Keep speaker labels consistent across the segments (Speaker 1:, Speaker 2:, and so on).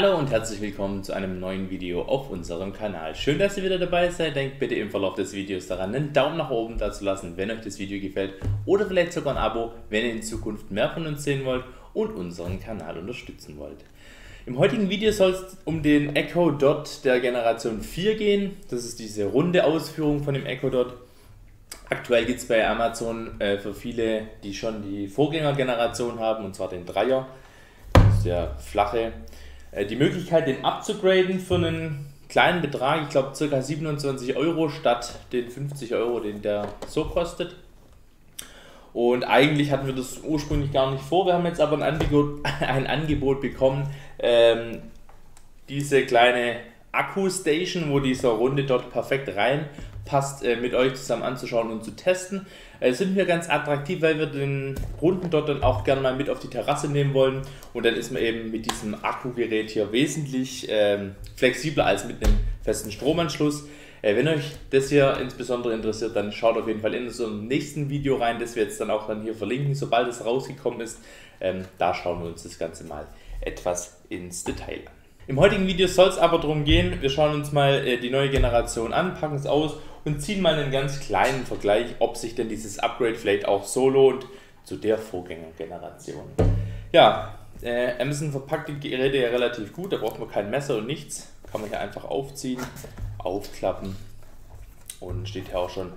Speaker 1: Hallo und herzlich willkommen zu einem neuen Video auf unserem Kanal. Schön, dass ihr wieder dabei seid. Denkt bitte im Verlauf des Videos daran, einen Daumen nach oben da zu lassen, wenn euch das Video gefällt. Oder vielleicht sogar ein Abo, wenn ihr in Zukunft mehr von uns sehen wollt und unseren Kanal unterstützen wollt. Im heutigen Video soll es um den Echo Dot der Generation 4 gehen. Das ist diese runde Ausführung von dem Echo Dot. Aktuell gibt es bei Amazon äh, für viele, die schon die Vorgängergeneration haben, und zwar den Dreier, der flache die Möglichkeit, den abzugraden für einen kleinen Betrag, ich glaube ca. 27 Euro statt den 50 Euro, den der so kostet. Und eigentlich hatten wir das ursprünglich gar nicht vor. Wir haben jetzt aber ein Angebot, ein Angebot bekommen, ähm, diese kleine Akku-Station, wo dieser Runde dort perfekt reinpasst, äh, mit euch zusammen anzuschauen und zu testen. Äh, sind wir ganz attraktiv, weil wir den Runden dort dann auch gerne mal mit auf die Terrasse nehmen wollen. Und dann ist man eben mit diesem Akkugerät hier wesentlich ähm, flexibler als mit einem festen Stromanschluss. Äh, wenn euch das hier insbesondere interessiert, dann schaut auf jeden Fall in unserem nächsten Video rein, das wir jetzt dann auch dann hier verlinken, sobald es rausgekommen ist. Ähm, da schauen wir uns das Ganze mal etwas ins Detail an. Im heutigen Video soll es aber darum gehen, wir schauen uns mal äh, die neue Generation an, packen es aus und ziehen mal einen ganz kleinen Vergleich, ob sich denn dieses Upgrade vielleicht auch so lohnt zu der Vorgängergeneration. Ja, äh, Amazon verpackt die Geräte ja relativ gut, da braucht man kein Messer und nichts. Kann man hier einfach aufziehen, aufklappen und steht hier auch schon,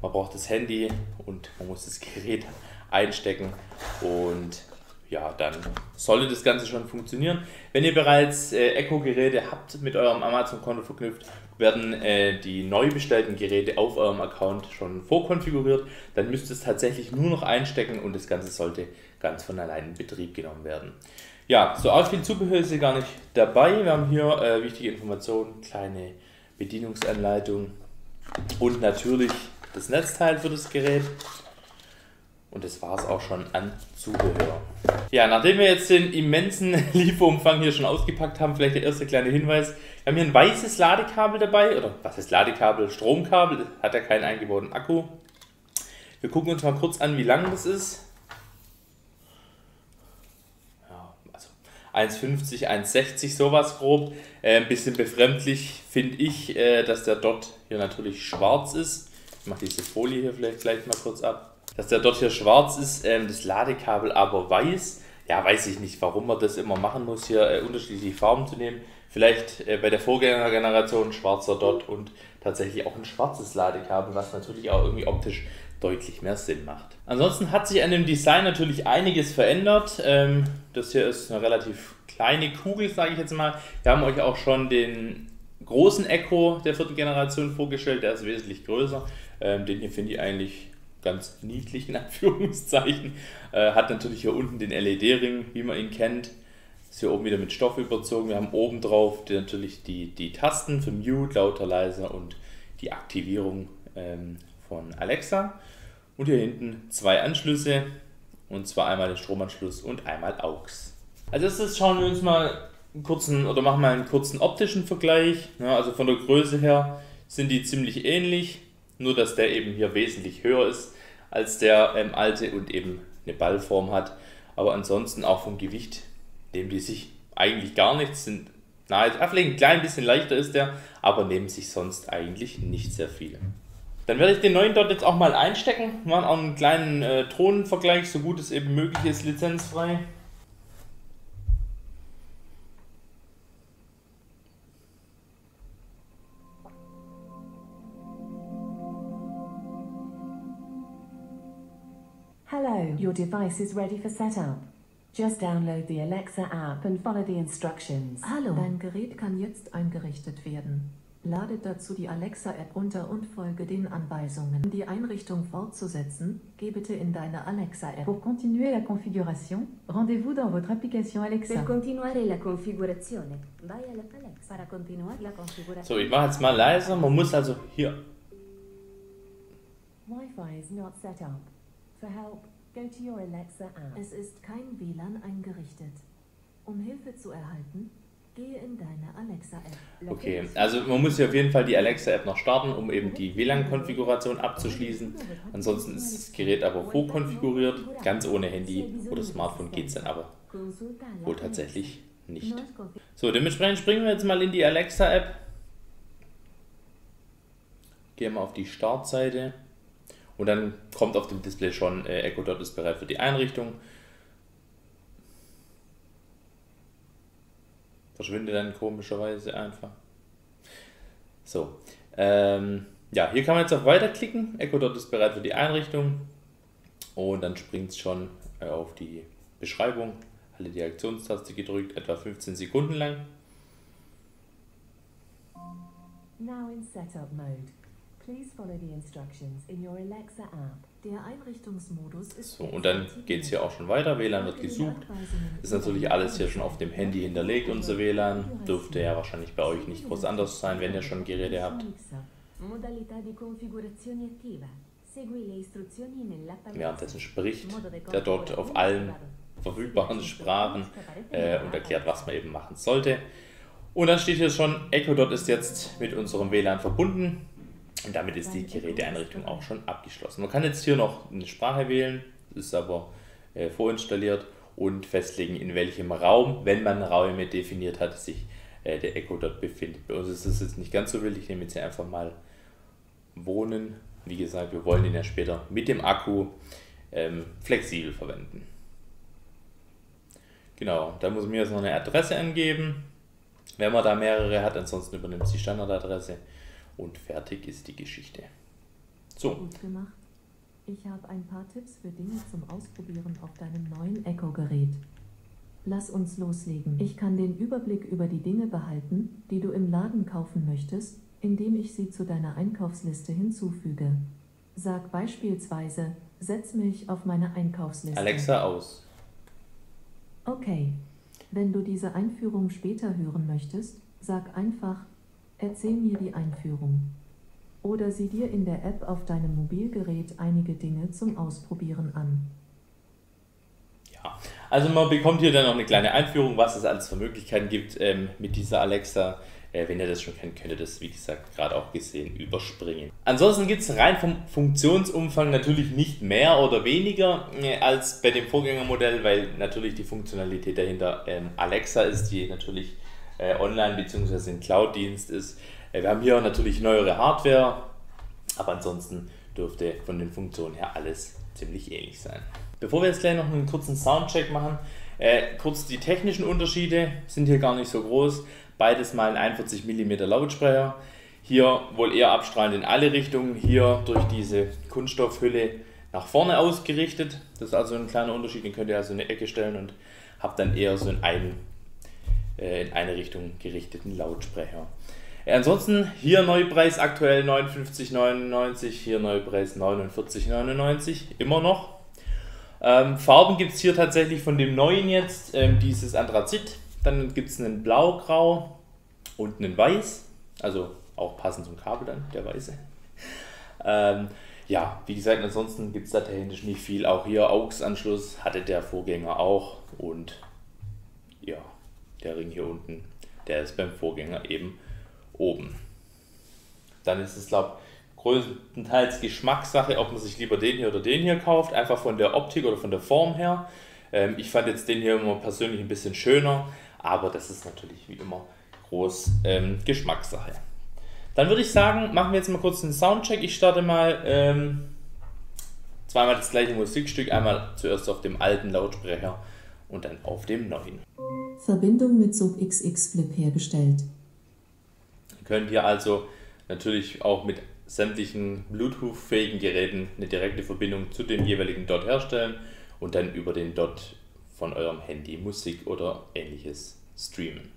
Speaker 1: man braucht das Handy und man muss das Gerät einstecken und ja, dann sollte das Ganze schon funktionieren. Wenn ihr bereits äh, Echo-Geräte habt mit eurem Amazon-Konto verknüpft, werden äh, die neu bestellten Geräte auf eurem Account schon vorkonfiguriert. Dann müsst ihr es tatsächlich nur noch einstecken und das Ganze sollte ganz von allein in Betrieb genommen werden. Ja, so arg viel Zubehör ist hier gar nicht dabei. Wir haben hier äh, wichtige Informationen, kleine Bedienungsanleitung und natürlich das Netzteil für das Gerät. Und das war es auch schon an Zubehör. Ja, nachdem wir jetzt den immensen Lieferumfang hier schon ausgepackt haben, vielleicht der erste kleine Hinweis. Wir haben hier ein weißes Ladekabel dabei, oder was ist Ladekabel? Stromkabel, hat ja keinen eingebauten Akku. Wir gucken uns mal kurz an, wie lang das ist. Ja, also 1,50, 1,60 sowas grob. Äh, ein bisschen befremdlich finde ich, äh, dass der dort hier natürlich schwarz ist. Ich mache diese Folie hier vielleicht gleich mal kurz ab dass der dort hier schwarz ist, ähm, das Ladekabel aber weiß. Ja, weiß ich nicht, warum man das immer machen muss, hier äh, unterschiedliche Farben zu nehmen. Vielleicht äh, bei der Vorgängergeneration schwarzer Dot und tatsächlich auch ein schwarzes Ladekabel, was natürlich auch irgendwie optisch deutlich mehr Sinn macht. Ansonsten hat sich an dem Design natürlich einiges verändert. Ähm, das hier ist eine relativ kleine Kugel, sage ich jetzt mal. Wir haben euch auch schon den großen Echo der vierten Generation vorgestellt, der ist wesentlich größer. Ähm, den hier finde ich eigentlich ganz niedlich in Anführungszeichen. Äh, hat natürlich hier unten den LED-Ring, wie man ihn kennt. Ist hier oben wieder mit Stoff überzogen. Wir haben oben drauf die, natürlich die, die Tasten für Mute, lauter, leiser und die Aktivierung ähm, von Alexa. Und hier hinten zwei Anschlüsse und zwar einmal den Stromanschluss und einmal AUX. Als erstes schauen wir uns mal einen kurzen oder machen mal einen kurzen optischen Vergleich. Ja, also von der Größe her sind die ziemlich ähnlich, nur dass der eben hier wesentlich höher ist als der ähm, alte und eben eine Ballform hat. Aber ansonsten auch vom Gewicht nehmen die sich eigentlich gar nichts. Sind nahe, vielleicht ein klein bisschen leichter ist der, aber nehmen sich sonst eigentlich nicht sehr viel. Dann werde ich den neuen dort jetzt auch mal einstecken. Machen auch einen kleinen äh, Tonvergleich, so gut es eben möglich ist, lizenzfrei.
Speaker 2: Hello, your device is ready for setup. Just download the Alexa app and follow the instructions.
Speaker 3: Hallo, dein Gerät kann jetzt eingerichtet werden. Lade dazu die Alexa-App runter und folge den Anweisungen. Um die Einrichtung fortzusetzen, geh bitte in deine Alexa-App.
Speaker 4: Pour continuer la configuration, rendez-vous dans votre application Alexa.
Speaker 5: Per continuare la configurazione, vai alla Alexa. Para continuar la configurazione.
Speaker 1: So, ich mache jetzt mal leiser. Man muss also hier.
Speaker 2: Wi-Fi is not set up. For help, go to your Alexa app.
Speaker 3: Es ist kein WLAN eingerichtet. Um Hilfe zu erhalten, gehe in deine Alexa-App.
Speaker 1: Okay, also man muss hier auf jeden Fall die Alexa-App noch starten, um eben die WLAN-Konfiguration abzuschließen. Ansonsten ist das Gerät aber vorkonfiguriert. Ganz ohne Handy oder Smartphone geht es dann aber wohl tatsächlich nicht. So, dementsprechend springen wir jetzt mal in die Alexa-App. Gehen wir auf die Startseite. Und dann kommt auf dem Display schon, äh, Echo Dot ist bereit für die Einrichtung. Verschwindet dann komischerweise einfach. So, ähm, ja, hier kann man jetzt auf Weiterklicken. Echo Dot ist bereit für die Einrichtung. Und dann springt es schon äh, auf die Beschreibung. Halte die Aktionstaste gedrückt, etwa 15 Sekunden lang.
Speaker 2: Now in setup mode. Please follow the instructions in your Alexa app.
Speaker 3: Der Einrichtungsmodus ist
Speaker 1: So, und dann geht es hier auch schon weiter. WLAN wird gesucht. Ist natürlich alles hier schon auf dem Handy hinterlegt, unser WLAN. Dürfte ja wahrscheinlich bei euch nicht groß anders sein, wenn ihr schon Geräte habt. Währenddessen spricht der dort auf allen verfügbaren Sprachen äh, und erklärt, was man eben machen sollte. Und dann steht hier schon, Echo Dot ist jetzt mit unserem WLAN verbunden und damit ist die Geräteeinrichtung auch schon abgeschlossen. Man kann jetzt hier noch eine Sprache wählen, ist aber äh, vorinstalliert und festlegen, in welchem Raum, wenn man Räume definiert hat, sich äh, der Echo Dot befindet. Bei uns ist das jetzt nicht ganz so wild, ich nehme jetzt hier einfach mal Wohnen. Wie gesagt, wir wollen ihn ja später mit dem Akku ähm, flexibel verwenden. Genau, da muss man jetzt noch eine Adresse angeben, wenn man da mehrere hat, ansonsten übernimmt es die Standardadresse und fertig ist die Geschichte. So,
Speaker 3: Gut gemacht. Ich habe ein paar Tipps für Dinge zum Ausprobieren auf deinem neuen Echo-Gerät. Lass uns loslegen. Ich kann den Überblick über die Dinge behalten, die du im Laden kaufen möchtest, indem ich sie zu deiner Einkaufsliste hinzufüge. Sag beispielsweise, setz Milch auf meine Einkaufsliste.
Speaker 1: Alexa aus.
Speaker 3: Okay. Wenn du diese Einführung später hören möchtest, sag einfach, erzähl mir die Einführung. Oder sieh dir in der App auf deinem Mobilgerät einige Dinge zum Ausprobieren an.
Speaker 1: Ja, also man bekommt hier dann noch eine kleine Einführung, was es alles für Möglichkeiten gibt ähm, mit dieser Alexa. Äh, wenn ihr das schon kennt, könnt ihr das, wie gesagt, gerade auch gesehen, überspringen. Ansonsten gibt es rein vom Funktionsumfang natürlich nicht mehr oder weniger äh, als bei dem Vorgängermodell, weil natürlich die Funktionalität dahinter ähm, Alexa ist, die natürlich äh, online bzw. ein Cloud-Dienst ist. Äh, wir haben hier natürlich neuere Hardware, aber ansonsten dürfte von den Funktionen her alles ziemlich ähnlich sein. Bevor wir jetzt gleich noch einen kurzen Soundcheck machen, äh, kurz die technischen Unterschiede sind hier gar nicht so groß. Beides mal ein 41 mm Lautsprecher. Hier wohl eher abstrahlend in alle Richtungen, hier durch diese Kunststoffhülle nach vorne ausgerichtet. Das ist also ein kleiner Unterschied, den könnt ihr also in eine Ecke stellen und habt dann eher so in, einen, in eine Richtung gerichteten Lautsprecher. Äh, ansonsten hier Neupreis aktuell 59,99, hier Neupreis 49,99, immer noch. Ähm, Farben gibt es hier tatsächlich von dem neuen jetzt, ähm, dieses Anthrazit, dann gibt es einen Blau-Grau und einen Weiß, also auch passend zum Kabel dann, der Weiße. Ähm, ja, wie gesagt, ansonsten gibt es da technisch nicht viel. Auch hier AUX-Anschluss hatte der Vorgänger auch und ja, der Ring hier unten, der ist beim Vorgänger eben oben. Dann ist es, glaube ich, größtenteils Geschmackssache, ob man sich lieber den hier oder den hier kauft, einfach von der Optik oder von der Form her. Ähm, ich fand jetzt den hier immer persönlich ein bisschen schöner, aber das ist natürlich wie immer groß ähm, Geschmackssache. Dann würde ich sagen, machen wir jetzt mal kurz einen Soundcheck. Ich starte mal ähm, zweimal das gleiche Musikstück, einmal zuerst auf dem alten Lautsprecher und dann auf dem neuen.
Speaker 3: Verbindung mit Sub Flip hergestellt.
Speaker 1: Ihr könnt hier also natürlich auch mit sämtlichen Bluetooth-fähigen Geräten eine direkte Verbindung zu dem jeweiligen Dot herstellen und dann über den Dot von eurem Handy Musik oder ähnliches streamen.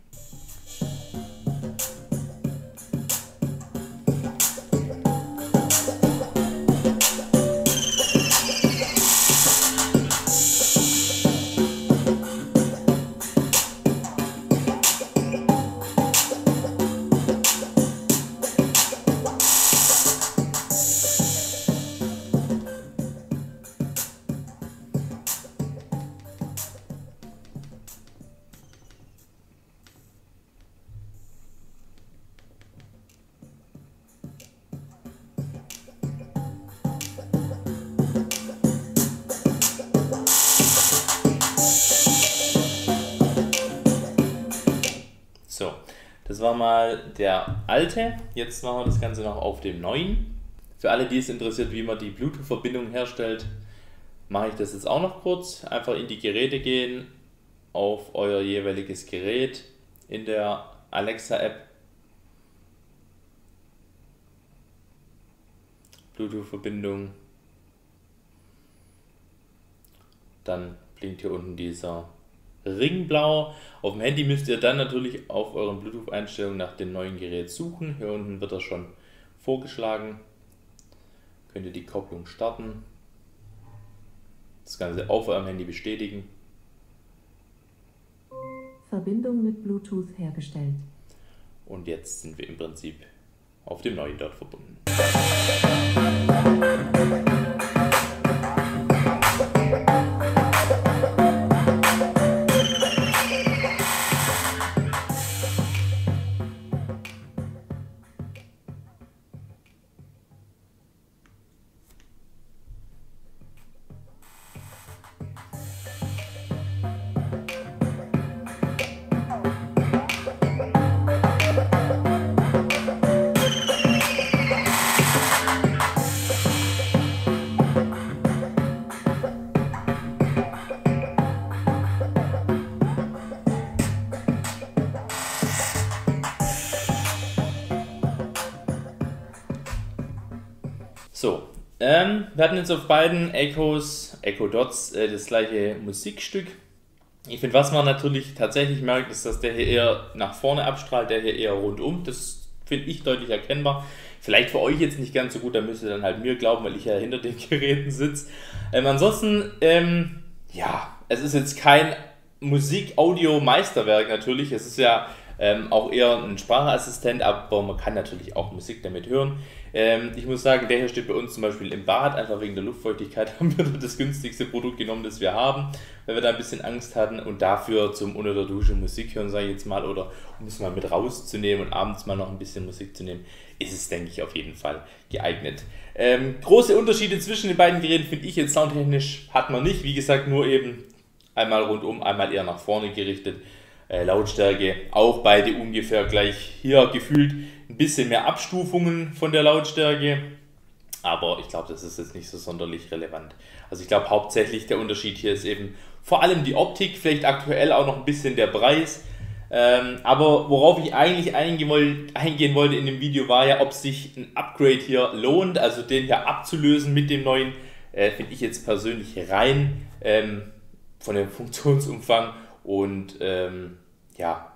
Speaker 1: War mal der alte. Jetzt machen wir das Ganze noch auf dem neuen. Für alle, die es interessiert, wie man die Bluetooth-Verbindung herstellt, mache ich das jetzt auch noch kurz. Einfach in die Geräte gehen, auf euer jeweiliges Gerät in der Alexa-App. Bluetooth-Verbindung. Dann blinkt hier unten dieser Ringblau. Auf dem Handy müsst ihr dann natürlich auf euren Bluetooth-Einstellungen nach dem neuen Gerät suchen. Hier unten wird er schon vorgeschlagen. Könnt ihr die Kopplung starten. Das Ganze auf eurem Handy bestätigen.
Speaker 3: Verbindung mit Bluetooth hergestellt.
Speaker 1: Und jetzt sind wir im Prinzip auf dem neuen dort verbunden. Ähm, wir hatten jetzt auf beiden Echos, Echo Dots, äh, das gleiche Musikstück. Ich finde, was man natürlich tatsächlich merkt, ist, dass der hier eher nach vorne abstrahlt, der hier eher rundum. Das finde ich deutlich erkennbar. Vielleicht für euch jetzt nicht ganz so gut, da müsst ihr dann halt mir glauben, weil ich ja hinter den Geräten sitze. Ähm, ansonsten, ähm, ja, es ist jetzt kein Musik-Audio-Meisterwerk natürlich. Es ist ja ähm, auch eher ein Sprachassistent, aber man kann natürlich auch Musik damit hören. Ähm, ich muss sagen, der hier steht bei uns zum Beispiel im Bad, einfach wegen der Luftfeuchtigkeit haben wir das günstigste Produkt genommen, das wir haben, weil wir da ein bisschen Angst hatten und dafür zum unter der Dusche Musik hören, sage ich jetzt mal, oder um es mal mit rauszunehmen und abends mal noch ein bisschen Musik zu nehmen, ist es, denke ich, auf jeden Fall geeignet. Ähm, große Unterschiede zwischen den beiden Geräten finde ich jetzt soundtechnisch hat man nicht, wie gesagt, nur eben einmal rundum, einmal eher nach vorne gerichtet. Äh, Lautstärke auch beide ungefähr gleich. Hier gefühlt ein bisschen mehr Abstufungen von der Lautstärke, aber ich glaube, das ist jetzt nicht so sonderlich relevant. Also ich glaube hauptsächlich der Unterschied hier ist eben vor allem die Optik, vielleicht aktuell auch noch ein bisschen der Preis. Ähm, aber worauf ich eigentlich eingehen wollte in dem Video war ja, ob sich ein Upgrade hier lohnt, also den hier abzulösen mit dem neuen, äh, finde ich jetzt persönlich rein ähm, von dem Funktionsumfang und ähm, ja,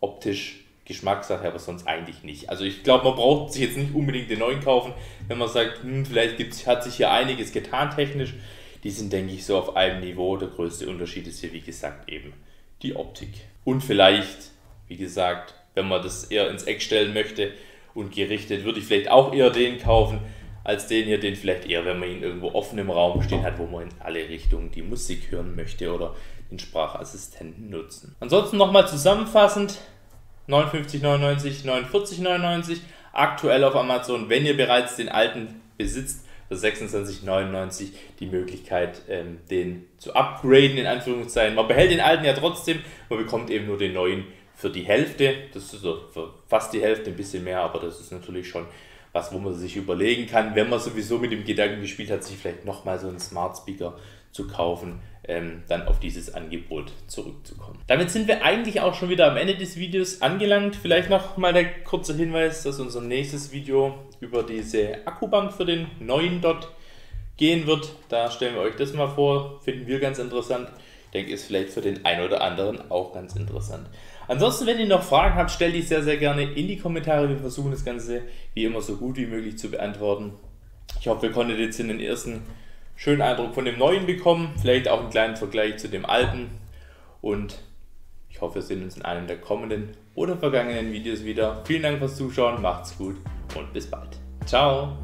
Speaker 1: optisch Geschmackssache, aber sonst eigentlich nicht. Also ich glaube, man braucht sich jetzt nicht unbedingt den neuen kaufen, wenn man sagt, hm, vielleicht gibt's, hat sich hier einiges getan technisch. Die sind, denke ich, so auf einem Niveau. Der größte Unterschied ist hier, wie gesagt, eben die Optik. Und vielleicht, wie gesagt, wenn man das eher ins Eck stellen möchte und gerichtet, würde ich vielleicht auch eher den kaufen, als den hier, den vielleicht eher, wenn man ihn irgendwo offen im Raum stehen hat, wo man in alle Richtungen die Musik hören möchte oder den Sprachassistenten nutzen. Ansonsten nochmal zusammenfassend, 59,99, 49,99 aktuell auf Amazon, wenn ihr bereits den alten besitzt, für 26,99 die Möglichkeit, ähm, den zu upgraden, in Anführungszeichen. Man behält den alten ja trotzdem, man bekommt eben nur den neuen für die Hälfte. Das ist so fast die Hälfte, ein bisschen mehr, aber das ist natürlich schon was, wo man sich überlegen kann, wenn man sowieso mit dem Gedanken gespielt hat, sich vielleicht nochmal so einen Smart Speaker zu kaufen, ähm, dann auf dieses Angebot zurückzukommen. Damit sind wir eigentlich auch schon wieder am Ende des Videos angelangt. Vielleicht noch mal der kurze Hinweis, dass unser nächstes Video über diese Akkubank für den neuen Dot gehen wird. Da stellen wir euch das mal vor, finden wir ganz interessant. Ich denke, ist vielleicht für den einen oder anderen auch ganz interessant. Ansonsten, wenn ihr noch Fragen habt, stellt die sehr, sehr gerne in die Kommentare. Wir versuchen das Ganze wie immer so gut wie möglich zu beantworten. Ich hoffe, ihr konntet jetzt in den ersten schönen Eindruck von dem neuen bekommen, vielleicht auch einen kleinen Vergleich zu dem alten und ich hoffe, wir sehen uns in einem der kommenden oder vergangenen Videos wieder. Vielen Dank fürs Zuschauen, macht's gut und bis bald. Ciao!